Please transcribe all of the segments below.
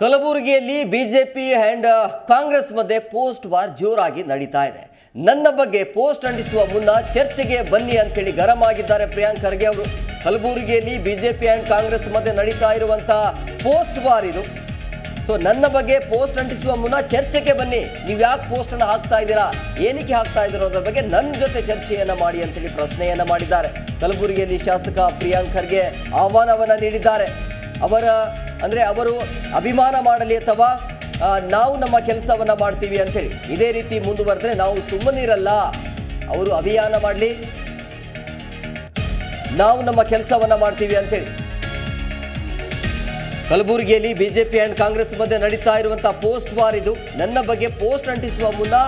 ಕಲಬುರಗಿಯಲ್ಲಿ BJP and Congress ಮಧ್ಯೆ post war ಜೋರಾಗಿ ನಡೀತಾ ಇದೆ. ನನ್ನ ಬಗ್ಗೆ ಪೋಸ್ಟ್ ಅಂಟಿಸುವ ಮುನ್ನ ಚರ್ಚೆಗೆ ಬನ್ನಿ ಅಂತೇಳಿ ಗರಂ ಆಗಿದ್ದಾರೆ ಪ್ರಿಯಾಂಕ್ ಖರ್ಗೆ ಅವರು. ಕಲಬುರಗಿಯಲ್ಲಿ ಬಿಜೆಪಿ ಅಂಡ್ ಕಾಂಗ್ರೆಸ್ ಮಧ್ಯೆ ನಡೀತಾ ಇರುವಂತಹ ಪೋಸ್ಟ್ ವಾರ್ ಇದು. ಸೊ ನನ್ನ ಬಗ್ಗೆ ಪೋಸ್ಟ್ ಅಂಟಿಸುವ ಮುನ್ನ ಚರ್ಚೆಗೆ ಬನ್ನಿ. ನೀವು ಯಾಕೆ ಪೋಸ್ಟ್ ಅನ್ನು ಹಾಕ್ತಾ ಇದ್ದೀರಾ? ಏನಕ್ಕೆ ಹಾಕ್ತಾ ಇದ್ದೀರೋ ಅದರ ಬಗ್ಗೆ ನನ್ನ ಜೊತೆ ಚರ್ಚೆಯನ್ನು ಮಾಡಿ ಅಂತೇಳಿ ಪ್ರಶ್ನೆಯನ್ನು ಮಾಡಿದ್ದಾರೆ. ಕಲಬುರಗಿಯಲ್ಲಿ ಶಾಸಕ ಪ್ರಿಯಾಂಕ್ ಖರ್ಗೆ ಆಹ್ವಾನವನ್ನು ನೀಡಿದ್ದಾರೆ. ಅವರ ಅಂದ್ರೆ ಅವರು ಅಭಿಮಾನ ಮಾಡಲಿ ಅಥವಾ ನಾವು ನಮ್ಮ ಕೆಲಸವನ್ನು ಮಾಡ್ತೀವಿ ಅಂತೇಳಿ ಇದೇ ರೀತಿ ಮುಂದುವರೆದ್ರೆ ನಾವು ಸುಮ್ಮನಿರಲ್ಲ. ಅವರು ಅಭಿಯಾನ ಮಾಡಲಿ. ನಾವು ನಮ್ಮ ಕೆಲಸವನ್ನು ಮಾಡ್ತೀವಿ ಅಂತೇಳಿ ಕಲಬುರಗಿಯಲ್ಲಿ ಬಿಜೆಪಿ ಆ್ಯಂಡ್ ಕಾಂಗ್ರೆಸ್ ಮಧ್ಯೆ ನಡೀತಾ ಇರುವಂಥ ಪೋಸ್ಟ್ ವಾರ್ ಇದು. ನನ್ನ ಬಗ್ಗೆ ಪೋಸ್ಟ್ ಅಂಟಿಸುವ ಮುನ್ನ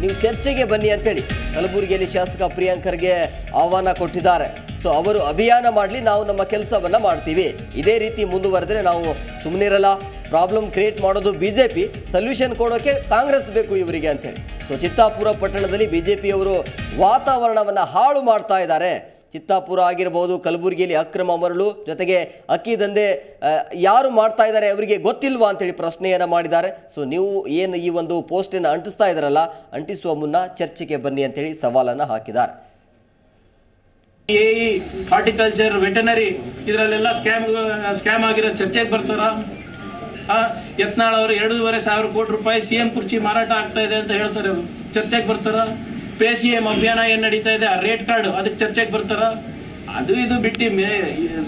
ನೀವು ಚರ್ಚೆಗೆ ಬನ್ನಿ ಅಂತೇಳಿ ಕಲಬುರಗಿಯಲ್ಲಿ ಶಾಸಕ ಪ್ರಿಯಾಂಕರ್ಗೆ ಆಹ್ವಾನ ಕೊಟ್ಟಿದ್ದಾರೆ. ಸೊ ಅವರು ಅಭಿಯಾನ ಮಾಡಲಿ, ನಾವು ನಮ್ಮ ಕೆಲಸವನ್ನು ಮಾಡ್ತೀವಿ. ಇದೇ ರೀತಿ ಮುಂದುವರೆದ್ರೆ ನಾವು ಸುಮ್ಮನಿರಲ್ಲ ಪ್ರಾಬ್ಲಮ್ ಕ್ರಿಯೇಟ್ ಮಾಡೋದು ಬಿ ಜೆ ಪಿ ಸೊಲ್ಯೂಷನ್ ಕೊಡೋಕ್ಕೆ ಕಾಂಗ್ರೆಸ್ ಬೇಕು ಇವರಿಗೆ ಅಂತೇಳಿ. ಸೊ ಚಿತ್ತಾಪುರ ಪಟ್ಟಣದಲ್ಲಿ ಬಿ ಜೆ ಪಿಯವರು ವಾತಾವರಣವನ್ನು ಹಾಳು ಮಾಡ್ತಾ ಇದ್ದಾರೆ. ಚಿತ್ತಾಪುರ ಆಗಿರ್ಬೋದು, ಕಲಬುರಗಿಯಲ್ಲಿ ಅಕ್ರಮ ಮರಳು, ಜೊತೆಗೆ ಅಕ್ಕಿ ದಂಧೆ ಯಾರು ಮಾಡ್ತಾ ಇದ್ದಾರೆ ಅವರಿಗೆ ಗೊತ್ತಿಲ್ವಾ ಅಂತೇಳಿ ಪ್ರಶ್ನೆಯನ್ನು ಮಾಡಿದ್ದಾರೆ. ಸೊ ನೀವು ಏನು ಈ ಒಂದು ಪೋಸ್ಟನ್ನು ಅಂಟಿಸ್ತಾ ಇದ್ದಾರಲ್ಲ, ಅಂಟಿಸುವ ಮುನ್ನ ಚರ್ಚೆಗೆ ಬನ್ನಿ ಅಂತೇಳಿ ಸವಾಲನ್ನು ಹಾಕಿದ್ದಾರೆ. ಎ ಹಾರ್ಟಿಕಲ್ಚರ್ ವೆಟನರಿ ಇದರಲ್ಲೆಲ್ಲ ಸ್ಕ್ಯಾಮ್ ಸ್ಕ್ಯಾಮ್ ಆಗಿರೋ ಚರ್ಚೆಗೆ ಬರ್ತಾರ? ಯತ್ನಾಳ್ ಅವರು ಎರಡೂವರೆ ಸಾವಿರ ಕೋಟಿ ರೂಪಾಯಿ ಸಿ ಎಂ ಕುರ್ಚಿ ಮಾರಾಟ ಆಗ್ತಾ ಇದೆ ಅಂತ ಹೇಳ್ತಾರೆ. ಚರ್ಚೆಗೆ ಬರ್ತಾರ? ಪೇ ಸಿ ಎಂ ಅಭಿಯಾನ ಏನು ನಡೀತಾ ಇದೆ? ಆ ರೇಟ್ ಕಾರ್ಡ್ ಅದಕ್ಕೆ ಚರ್ಚೆಗೆ ಬರ್ತಾರ? ಅದು ಇದು ಬಿಟ್ಟು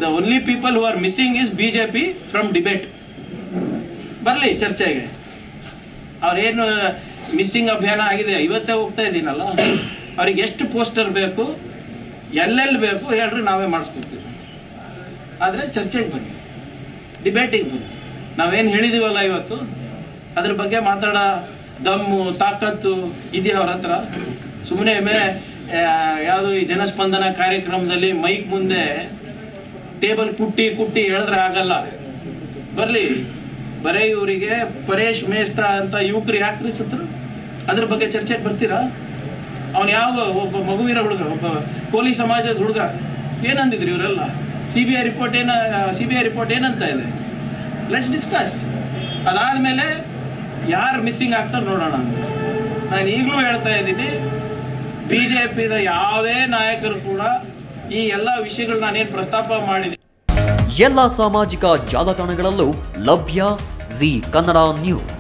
the only people who are missing is B J P from debate ಬರಲಿ ಚರ್ಚೆಗೆ. ಅವ್ರೇನು ಮಿಸ್ಸಿಂಗ್ ಅಭಿಯಾನ ಆಗಿದೆ ಇವತ್ತೇ ಹೋಗ್ತಾ ಇದ್ದೀನಲ್ಲ ಅವ್ರಿಗೆ ಎಷ್ಟು ಪೋಸ್ಟರ್ ಬೇಕು? ಎಲ್ಲೆಲ್ಲಿ ಬೇಕು ಹೇಳ್ರಿ ನಾವೇ ಮಾಡಿಸ್ಕೊಡ್ತೀವಿ. ಆದರೆ ಚರ್ಚೆಗೆ ಬನ್ನಿ. ಡಿಬೇಟಿಗೆ ಬನ್ನಿ. ನಾವೇನು ಹೇಳಿದೀವಲ್ಲ ಇವತ್ತು? ಅದ್ರ ಬಗ್ಗೆ ಮಾತಾಡ, ದಮ್ಮು, ತಾಕತ್ತು ಇದೆಯಾ ಅವ್ರ ಹತ್ರ? ಸುಮ್ಮನೆ ಮೇ ಯಾವುದು ಈ ಜನಸ್ಪಂದನ ಕಾರ್ಯಕ್ರಮದಲ್ಲಿ ಮೈಕ್ ಮುಂದೆ ಟೇಬಲ್ ಕುಟ್ಟಿ ಕುಟ್ಟಿ ಹೇಳಿದ್ರೆ ಆಗಲ್ಲ. ಬರಲಿ ಬರೇ ಇವರಿಗೆ ಪರೇಶ್ ಮೇಸ್ತಾ ಅಂತ ಯುವಕರು ಯಾಕ್ರಿ ಸತ್ರ ಅದ್ರ ಬಗ್ಗೆ ಚರ್ಚೆಗೆ ಬರ್ತೀರಾ? ಅವನು ಯಾವ ಒಬ್ಬ ಮಗುವಿನ ಹುಡುಗ ಒಬ್ಬ ಕೋಲಿ ಸಮಾಜದ ಹುಡುಗ, ಏನಂದಿದ್ರು ಇವರೆಲ್ಲ? ಸಿ ಬಿ ಐ ರಿಪೋರ್ಟ್ ಏನ ಸಿ ಬಿ ಐ ರಿಪೋರ್ಟ್ ಏನಂತ ಇದೆ? ಲೆಟ್ಸ್ ಡಿಸ್ಕಸ್ ಅದಾದಮೇಲೆ ಯಾರು ಮಿಸ್ಸಿಂಗ್ ಆಗ್ತಾರೆ ನೋಡೋಣ ಅಂತ. ನಾನು ಈಗಲೂ ಹೇಳ್ತಾ ಇದ್ದೀನಿ ಬಿ ಜೆ ಪಿದ ಯಾವುದೇ ನಾಯಕರು ಕೂಡ ಈ ಎಲ್ಲ ವಿಷಯಗಳು ನಾನೇನು ಪ್ರಸ್ತಾಪ ಮಾಡಿದೆ, ಎಲ್ಲ ಸಾಮಾಜಿಕ ಜಾಲತಾಣಗಳಲ್ಲೂ ಲಭ್ಯ ಜಿ ಕನ್ನಡ ನ್ಯೂಸ್.